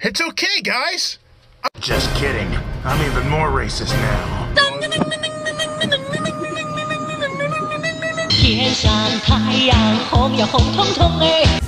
It's okay, guys! Just kidding. I'm even more racist now. 天上太阳红呀红彤彤哎。